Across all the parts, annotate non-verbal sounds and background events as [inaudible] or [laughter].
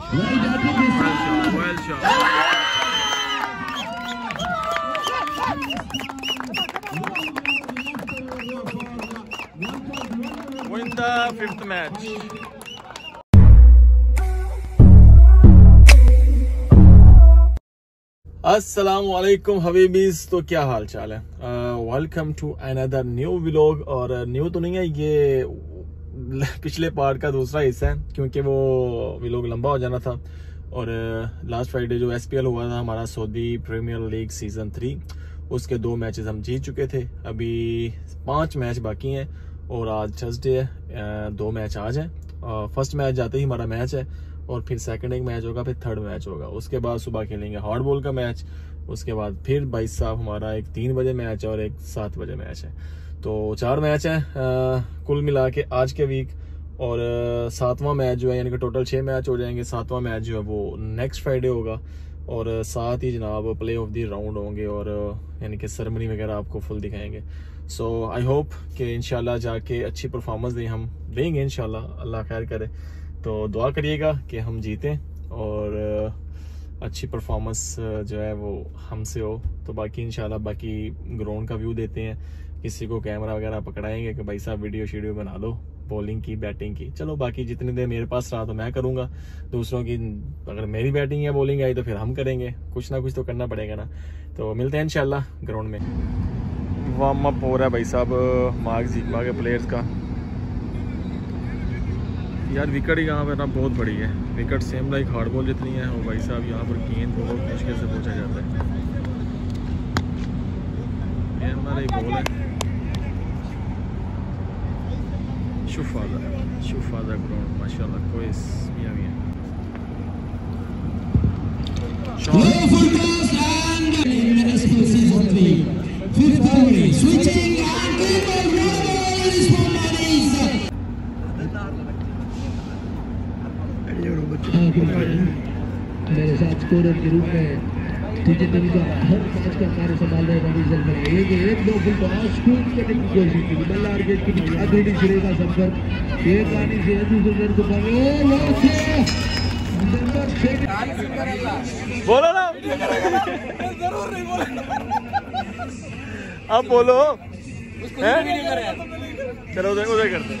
Win the हबीबीज तो क्या हाल चाल है welcome to another new vlog और न्यू तो नहीं है, ये [laughs] पिछले पार्ट का दूसरा हिस्सा है, क्योंकि वो व्लॉग लंबा हो जाना था। और लास्ट फ्राइडे जो एसपीएल हुआ था हमारा Saudi premier league season three उसके दो मैचेस हम जीत चुके थे। अभी पाँच मैच बाकी हैं और आज थर्सडे दो मैच आज हैं। फ़र्स्ट मैच जाते ही हमारा मैच है और फिर सेकंड एक मैच होगा, फिर थर्ड मैच होगा। उसके बाद सुबह खेलेंगे हार्ड बॉल का मैच उसके बाद फिर बाईस साहब हमारा एक तीन बजे मैच है और एक सात बजे मैच है। तो चार मैच हैं कुल मिला के आज के वीक और सातवां मैच जो है, यानी कि टोटल छः मैच हो जाएँगे। सातवां मैच जो है, वो नेक्स्ट फ्राइडे होगा। और साथ ही जनाब प्ले ऑफ़ दी राउंड होंगे, और यानी कि सरमनी वगैरह आपको फुल दिखाएँगे। सो आई होप कि इनशाला जाके अच्छी परफॉर्मेंस दें हम, देंगे इनशाला अल्लाह खैर करे। तो दुआ करिएगा कि हम जीतें, और अच्छी परफॉर्मेंस जो है, वो हमसे हो। तो बाकी इंशाल्लाह बाकी ग्राउंड का व्यू देते हैं। किसी को कैमरा वगैरह पकड़ाएँगे कि भाई साहब वीडियो शीडियो बना दो बॉलिंग की बैटिंग की। चलो, बाकी जितनी देर मेरे पास रहा तो मैं करूँगा। दूसरों की, अगर मेरी बैटिंग या बॉलिंग आई तो फिर हम करेंगे। कुछ ना कुछ तो करना पड़ेगा ना। तो मिलते हैं इनशाला ग्राउंड में। वार्म अप हो रहा है भाई साहब, मार्क जीतमा के प्लेयर्स का। यार विकेट यहाँ पर ना बहुत बड़ी है। Wicket same like hard ball जितनी है और भाई साहब यहाँ पर गेंद बहुत मुश्किल से पहुँचा जाता है। ये हमारा एक बॉल है शुफादा शुफादा ग्राउंड माशाल्लाह कोई मियाँ मियाँ Switching and मेरे साथ स्कोरर के रूप में टीजे टीम का हर मैच का कार्य संभाल रहे रवि जलकर एक एक दो फुल टॉस स्कूप करने की कोशिश की बल्ला अर्जेट की अधूरी सिरे का संपर्क एक आने से दूसरे रन को बोलो ना ज़रूर नहीं बोला अब बोलो। है? चलो उधर उधर करते हैं।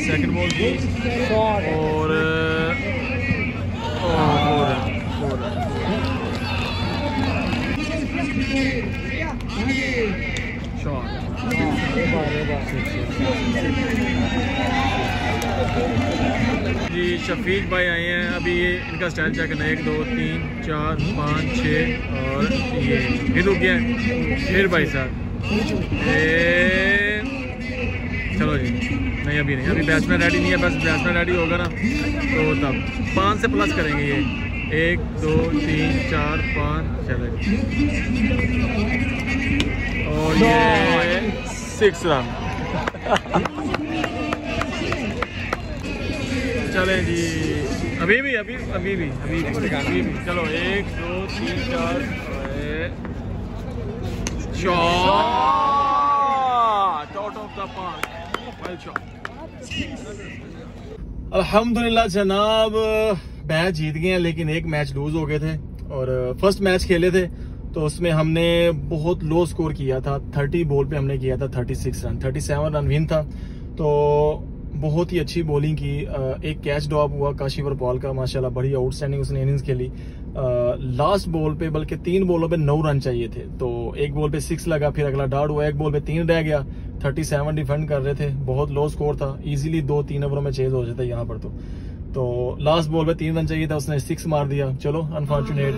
सेकंड बॉल की और जी, शफीक भाई आए हैं। अभी ये इनका स्टाइल चेक करना है। एक, दो, तीन, चार, पाँच, छः, और ये। फिर रुक गया फिर भाई साहब। चलो जी। नहीं, अभी नहीं। अभी बैट्समैन रेडी नहीं है, बस बैट्समैन रेडी होगा ना। तो तब। पाँच से प्लस करेंगे ये। एक, दो, तीन, चार, पाँच, चलो और ये सिक्स रन चले जी। अभी भी, अभी अभी भी अभी भी अभी भी। चलो, एक, दो, तीन, चार of the park well shot अल्हम्दुलिल्लाह जनाब मैच जीत गए हैं, लेकिन एक मैच लूज हो गए थे और फ़र्स्ट मैच खेले थे तो उसमें हमने बहुत लो स्कोर किया था। 30 बॉल पे हमने किया था 36 रन 37 रन विन था। तो बहुत ही अच्छी बॉलिंग की एक कैच ड्रॉप हुआ काशीवर पॉल का, माशाल्लाह बड़ी आउटस्टैंडिंग उसने इनिंग्स खेली। लास्ट बॉल पे, बल्कि तीन बॉलों पे नौ रन चाहिए थे। तो एक बॉल पे सिक्स लगा, फिर अगला डाउट हुआ, एक बॉल पे तीन रह गया। थर्टी सेवन डिफेंड कर रहे थे, बहुत लो स्कोर था। इजीली दो तीन ओवरों में चेज हो जाता यहाँ पर तो। तो लास्ट बॉल पे तीन रन चाहिए था, उसने सिक्स मार दिया। चलो अनफॉर्चुनेट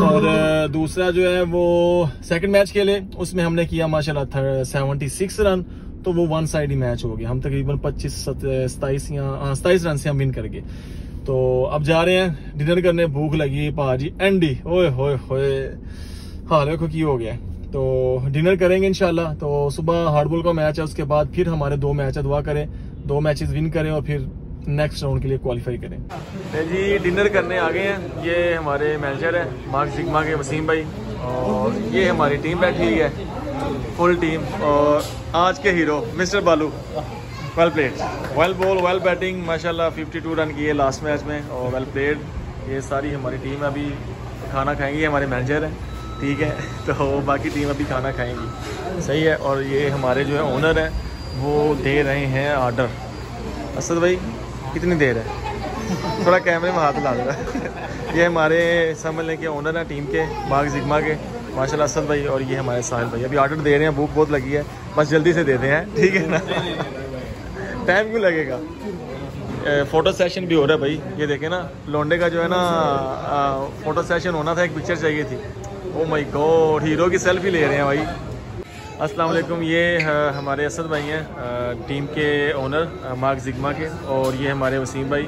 और दूसरा जो है वो सेकंड मैच खेले, उसमें हमने किया माशाल्लाह सेवेंटी सिक्स रन तो वो वन साइड ही मैच हो गया हम तकरीबन पच्चीस सताईस या हाँ सताईस रन से हम विन कर गए तो अब जा रहे हैं। डिनर करने भूख लगी भाजी। एंडी ओए, होए होए। हाल देखो की हो गया। तो डिनर करेंगे इनशाला तो सुबह हार्डबॉल का मैच है, उसके बाद फिर हमारे दो मैच है, दुआ करें। दो मैचेस विन करें और फिर नेक्स्ट राउंड के लिए क्वालिफाई करें। जी डिनर करने आ गए हैं। ये हमारे मैनेजर है, मार्क जिग्मा के वसीम भाई। और ये हमारी टीम बैठी हुई है। फुल टीम और आज के hero mister Balu well played well ball well batting माशाल्लाह 52 रन किए लास्ट मैच में, और वेल प्लेड ये सारी हमारी टीम अभी खाना खाएँगी हमारे मैनेजर हैं, ठीक है? [laughs] तो बाकी टीम अभी खाना खाएँगी. सही है, और ये हमारे जो है ओनर हैं, वो दे रहे हैं ऑर्डर असद भाई, कितनी देर है? थोड़ा कैमरे में हाथ ला दो [laughs] ये हमारे समझ लें कि ओनर हैं टीम के बाग जिगमा के. माशाल्लाह असद भाई और ये हमारे साहिल भाई। अभी ऑर्डर दे रहे हैं, भूख बहुत लगी है, बस जल्दी से देते हैं? ठीक है ना? टाइम क्यों लगेगा? फ़ोटो सेशन भी हो रहा है भाई। ये देखे ना लोंडे का जो है ना फ़ोटो सेशन होना था, एक पिक्चर चाहिए थी। ओ माय गॉड हीरो की सेल्फी ले रहे हैं भाई। अस्सलाम वालेकुम, ये हमारे असद भाई हैं टीम के ओनर मार्क जिग्मा के, और ये हमारे वसीम भाई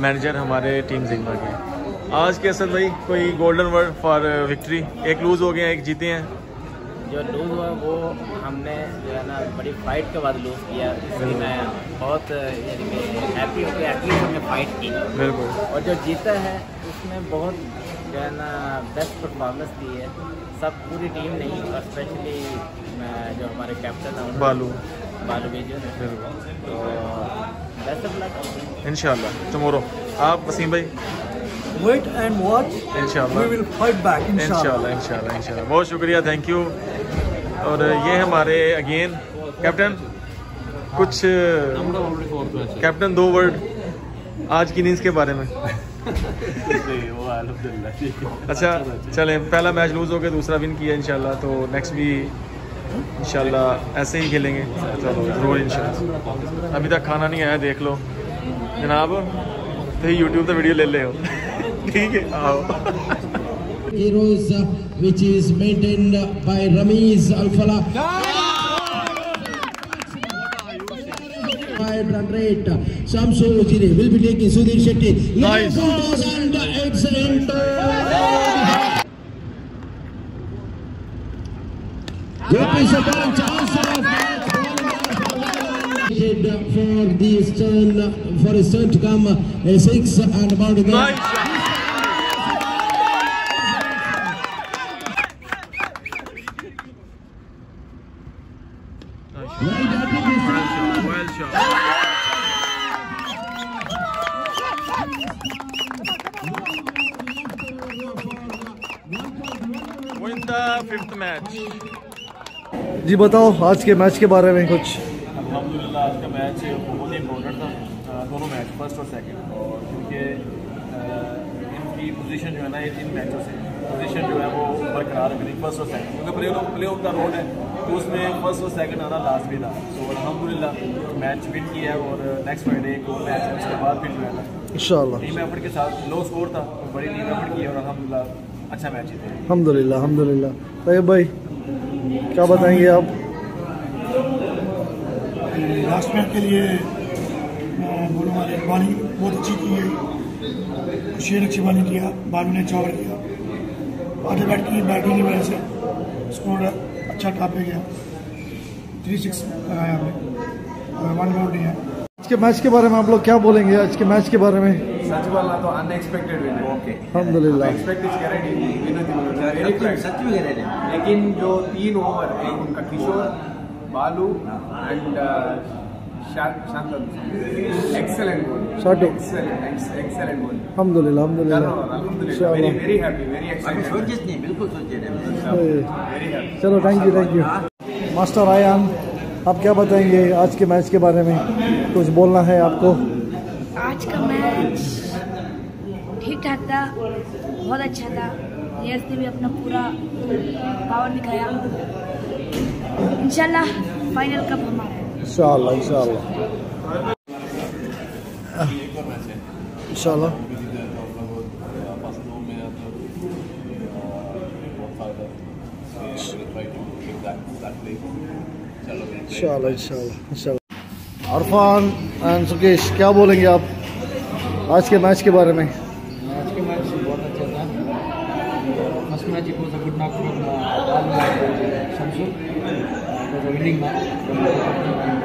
मैनेजर हमारे टीम जिग्मा के। आज के असद भाई कोई गोल्डन वर्ड फॉर विक्ट्री एक लूज़ हो गया एक जीते हैं। जो लूज हुआ वो हमने जो है ना बड़ी फाइट के बाद लूज किया। इसलिए मैं बहुत यानी कि हैप्पी हूँ कि एटलीस्ट हमने फाइट की। बिल्कुल। और जो जीता है उसमें बहुत जो है ना बेस्ट परफॉर्मेंस दी है। सब पूरी टीम नहीं और स्पेशली जो हमारे कैप्टन है बालू। बालू बिल्कुल। तो बेस्ट ऑफ़ लक इंशाल्लाह। टमोरो आप वसीम भाई? Wait and watch. इंशाल्लाह। We will fight back. Inshallah. इंशाल्लाह इंशाल्लाह इंशाल्लाह। बहुत शुक्रिया थैंक यू और ये हमारे अगेन कैप्टन कुछ कैप्टन दो वर्ड आज की इनिंग्स के बारे में। अच्छा चलें पहला मैच लूज हो गया दूसरा विन किया इंशाल्लाह तो नेक्स्ट भी इंशाल्लाह ऐसे ही खेलेंगे। चलो ज़रूर इंशाल्लाह। अभी तक खाना नहीं आया देख लो। जनाब तो यूट्यूब पे वीडियो ले ले हो। ठीक है आओ Heroes, uh, which is maintained by Ramiz Alfala. Five run rate. Shamsu Ujire will be taking Sudhir Shetty. Nice. And piece of ball. Chance for the turn for his turn to come a six and about the Nice. Right at the Well shot. Win the fifth match. जी बताओ आज के match के बारे में कुछ। अल्हम्दुलिल्लाह आज का मैच बहुत ही इम्पोर्टेंट था दोनों मैच फ़र्स्ट और सेकंड और क्योंकि इनकी पोजीशन जो है ना इन मैचों से पोजीशन जो है वो बरकरार रखनी फ़र्स्ट और सेकंड क्योंकि प्ले प्ले ऑफ़ का रोड है तो उसमें फ़र्स्ट और सेकंड आना लास्ट भी था। तो अल्हम्दुलिल्लाह मैच विन किया है और नेक्स्ट फ्राइडे एक और मैच है उसके बाद फिर जो है ना इंशाल्लाह। टीम एफर्ट के साथ लो स्कोर था तो बड़ी टीम एफर्ट की और अल्हम्दुलिल्लाह अच्छा मैच जीते अल्हम्दुलिल्लाह। तैयब भाई क्या बताएँगे आप? मैच के लिए कि बहुत अच्छी की है शेर अच्छी बॉलिंग किया बालू ने अच्छा ओवर किया। आधे बैट की बैटिंग की वजह से स्कोर अच्छा टॉप पे गया। थ्री सिक्स लगाया और वन बाउंड्री है आज के मैच के बारे में आप लोग क्या बोलेंगे? आज के मैच के बारे में? सच बोलना तो अनएक्सपेक्टेड विन ओके अल्हम्दुलिल्लाह एक्सपेक्ट इज़ गारंटी सच में लेकिन जो तीन ओवर एक उनका Kishore Balu and excellent goal शाटू। Excellent excellent goal अल्हम्दुलिल्लाह अल्हम्दुलिल्लाह अल्हम्दुलिल्लाह very very happy very excited very happy चलो thank you thank you master Ayaan आप क्या बताएँगे आज के मैच के बारे में? कुछ बोलना है आपको? आज का मैच ठीक था बहुत अच्छा था। प्लेयर्स ने भी अपना पूरा पावर दिखाया। इंशाल्लाह फाइनल कप हमारा है। इंशाल्लाह इंशाल्लाह। इंशाल्लाह। इंशाल्लाह इंशाल्लाह इंशाल्लाह। अरफान एंड सुकेश क्या बोलेंगे आप आज के मैच के बारे में आज के मैच बहुत अच्छा था first match it was a good knock from Shamsu it was a winning match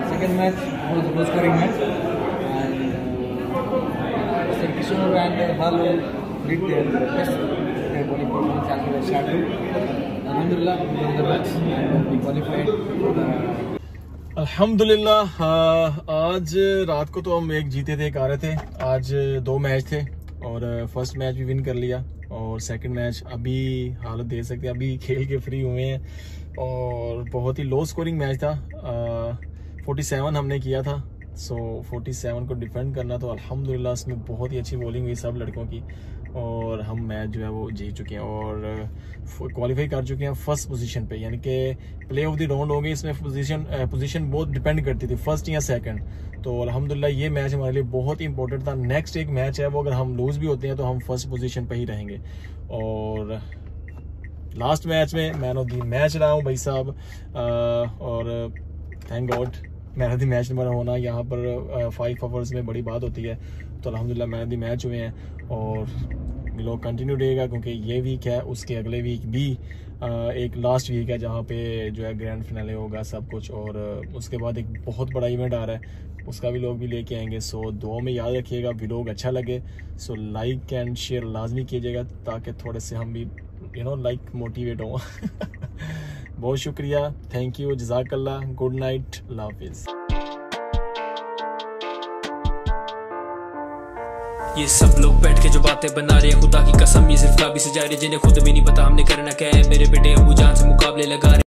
second match was a low scoring match and uh, Mr. Kishore and uh, Balu did their best their bowling performance as well as Alhamdulillah won the match and we qualified for the अल्हम्दुलिल्लाह हाँ, आज रात को तो हम एक जीते थे एक आ रहे थे आज दो मैच थे और फ़र्स्ट मैच भी विन कर लिया और सेकंड मैच अभी हालत दे सकते हैं, अभी खेल के फ्री हुए हैं। और बहुत ही लो स्कोरिंग मैच था। फोर्टी सेवन हमने किया था। सो फोर्टी सेवन को डिफेंड करना तो अल्हम्दुलिल्लाह उसमें बहुत ही अच्छी बॉलिंग हुई सब लड़कों की। और हम मैच जो है वो जीत चुके हैं और क्वालिफाई कर चुके हैं फ़र्स्ट पोजीशन पे। यानी कि प्ले ऑफ़ द राउंड हो गई, इसमें पोजीशन पोजीशन बहुत डिपेंड करती थी फ़र्स्ट या सेकंड तो अल्हम्दुलिल्लाह ये मैच हमारे लिए बहुत ही इंपॉर्टेंट था। नेक्स्ट एक मैच है वो अगर हम लूज भी होते हैं तो हम फ़र्स्ट पोजीशन पे ही रहेंगे। और लास्ट मैच में मैन ऑफ़ द मैच रहा हूँ भाई साहब। और thank God man of the match number होना यहाँ पर फाइव आवर्स में बड़ी बात होती है। तो अलहमदिल्ला मैन ऑफ़ द मैच हुए हैं और लोग कंटिन्यू रहेगा, क्योंकि ये वीक है, उसके अगले वीक भी एक लास्ट वीक है जहाँ पे जो है ग्रैंड फिनाले होगा सब कुछ और उसके बाद एक बहुत बड़ा इवेंट आ रहा है। उसका भी लोग भी लेके आएँगे सो दो में याद रखिएगा व्लॉग अच्छा लगे सो लाइक एंड शेयर लाजमी कीजिएगा, ताकि थोड़े से हम भी यू नो लाइक मोटिवेट हों। [laughs] बहुत शुक्रिया। थैंक यू जजाकल्ला। गुड नाइट अल्लाह हाफिज़ ये सब लोग बैठ के जो बातें बना रहे हैं, खुदा की कसम, ये सिर्फ़ काबी से जा रहे जिन्हें खुद भी नहीं पता। हमने करना क्या है? मेरे बेटे अबू जान से मुकाबले लगा रहे